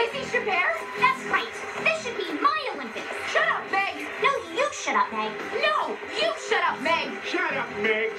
Lacey Chabert? That's right. This should be my Olympics. Shut up, Meg. No, you shut up, Meg. No, you shut up, Meg. Shut up, Meg.